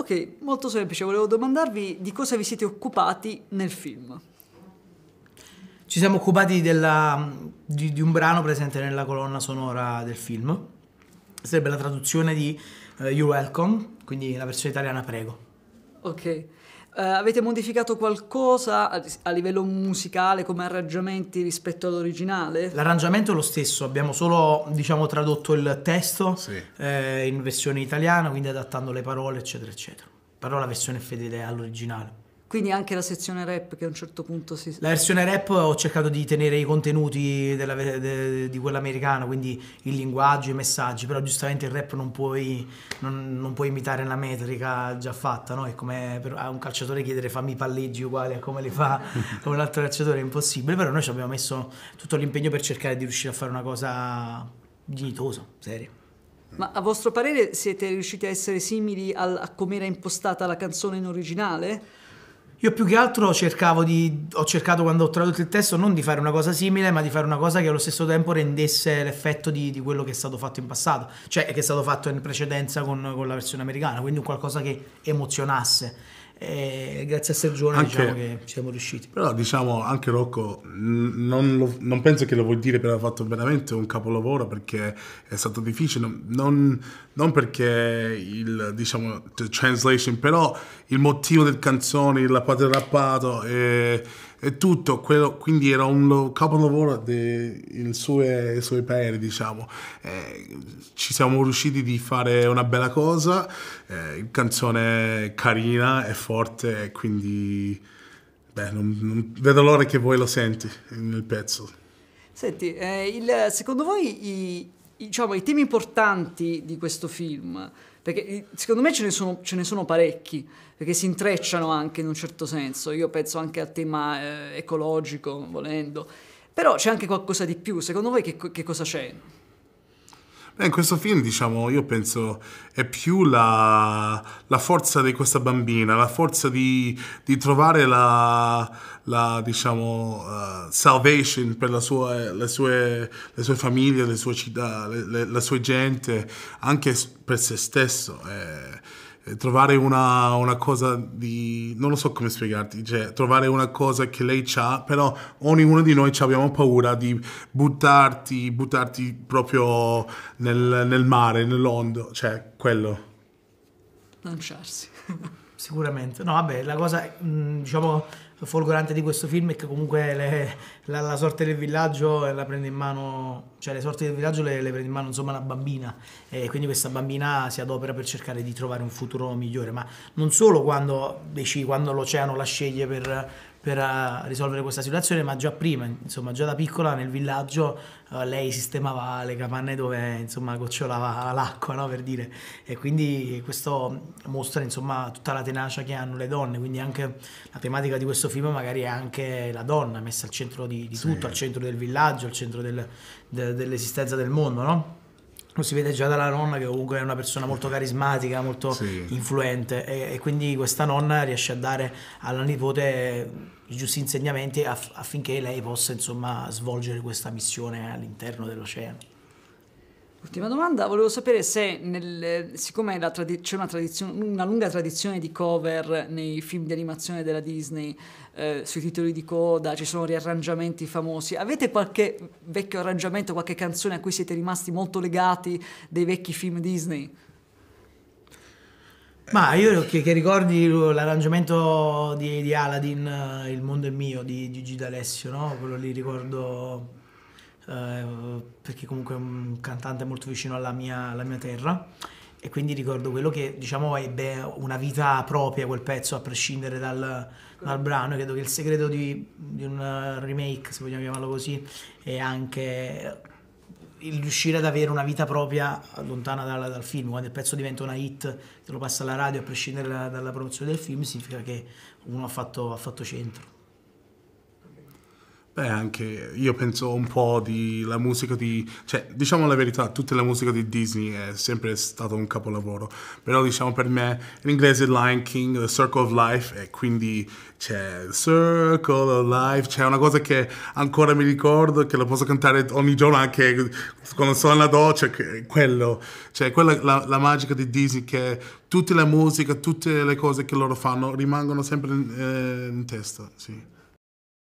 Ok, molto semplice, volevo domandarvi di cosa vi siete occupati nel film. Ci siamo occupati della, di, di, un brano presente nella colonna sonora del film. Sarebbe la traduzione di uh, You're Welcome, quindi la versione italiana Prego. Ok. Uh, avete modificato qualcosa a, a, livello musicale come arrangiamenti rispetto all'originale? L'arrangiamento è lo stesso, abbiamo solo diciamo, tradotto il testo sì. eh, in versione italiana, quindi adattando le parole, eccetera, eccetera. Però la versione è fedele all'originale. Quindi anche la sezione rap che a un certo punto si... La versione rap ho cercato di tenere i contenuti della, de, di quella americana, quindi il linguaggio, i messaggi, però giustamente il rap non puoi, non, non puoi imitare la metrica già fatta, no? È come per, a un calciatore chiedere fammi i palleggi uguali a come li fa un altro calciatore, è impossibile, però noi ci abbiamo messo tutto l'impegno per cercare di riuscire a fare una cosa dignitosa, seria. Ma a vostro parere siete riusciti a essere simili al, a come era impostata la canzone in originale? Io più che altro cercavo di, ho cercato quando ho tradotto il testo non di fare una cosa simile, ma di fare una cosa che allo stesso tempo rendesse l'effetto di, di quello che è stato fatto in passato, cioè che è stato fatto in precedenza con, con la versione americana, quindi un qualcosa che emozionasse e grazie a Sergione anche, diciamo che siamo riusciti. Però diciamo anche Rocco, non, lo, non, penso che lo vuol dire per aver fatto veramente un capolavoro perché è stato difficile, non, non perché il diciamo the translation, però il motivo del canzone, la parte rappato e e tutto quello, quindi era un capolavoro dei suoi, peri, diciamo. Eh, ci siamo riusciti di fare una bella cosa, eh, canzone carina e forte, quindi beh, non, non, vedo l'ora che voi lo senti nel pezzo. Senti, eh, il, secondo voi i, diciamo, i temi importanti di questo film perché secondo me ce ne, sono, ce ne sono parecchi, perché si intrecciano anche in un certo senso. Io penso anche al tema eh, ecologico, volendo. Però c'è anche qualcosa di più. Secondo voi che, che cosa c'è? Beh, in questo film, diciamo, io penso è più la, la forza di questa bambina, la forza di, di trovare la, la diciamo, uh, salvation per la sua, le, sue, le sue famiglie, le sue città, le, le, la sua gente, anche per se stesso. Eh, trovare una, una, cosa di... non lo so come spiegarti, cioè trovare una cosa che lei ha, però ognuno di noi abbiamo paura di buttarti, buttarti proprio nel, nel mare, nell'ondo, cioè quello. Lanciarsi. Sicuramente. No, vabbè, la cosa, diciamo folgorante di questo film è che comunque le, la, la, sorte del villaggio la prende in mano, cioè le sorti del villaggio le, le prende in mano insomma una bambina. E quindi questa bambina si adopera per cercare di trovare un futuro migliore, ma non solo quando, quando l'oceano la sceglie per per uh, risolvere questa situazione, ma già prima, insomma, già da piccola nel villaggio uh, lei sistemava le capanne dove insomma gocciolava l'acqua, no, per dire. E quindi questo mostra insomma tutta la tenacia che hanno le donne, quindi anche la tematica di questo film magari è anche la donna messa al centro di, di tutto, sì. al centro del villaggio, al centro del, de, dell'esistenza del mondo, no? Lo si vede già dalla nonna che comunque è una persona molto carismatica, molto sì. influente e, e, quindi questa nonna riesce a dare alla nipote i giusti insegnamenti aff- affinché lei possa insomma svolgere questa missione all'interno dell'oceano. Ultima domanda, volevo sapere se, nel, siccome tradi- c'è una, una, lunga tradizione di cover nei film di animazione della Disney, eh, sui titoli di coda, ci sono riarrangiamenti famosi, avete qualche vecchio arrangiamento, qualche canzone a cui siete rimasti molto legati dei vecchi film Disney? Ma io che, che ricordi l'arrangiamento di, di, Aladdin, Il mondo è mio, di Gigi D'Alessio, no? Quello lì ricordo eh, perché comunque è un cantante molto vicino alla mia, alla mia, terra. E quindi ricordo quello che diciamo ebbe una vita propria quel pezzo a prescindere dal, dal brano. Credo che il segreto di, di, un remake se vogliamo chiamarlo così è anche il riuscire ad avere una vita propria lontana dal, dal, film. Quando il pezzo diventa una hit te lo passa alla radio a prescindere dalla, dalla promozione del film significa che uno ha fatto, ha fatto centro Beh, anche io penso un po' di la musica di, cioè, diciamo la verità, tutta la musica di Disney è sempre stato un capolavoro, però diciamo per me in inglese Lion King, The Circle of Life, e quindi c'è Circle of Life, c'è una cosa che ancora mi ricordo, che la posso cantare ogni giorno anche quando sono alla doccia, quello, cioè quella la, la magica di Disney che tutte le musiche, tutte le cose che loro fanno rimangono sempre in, eh, in testa, sì.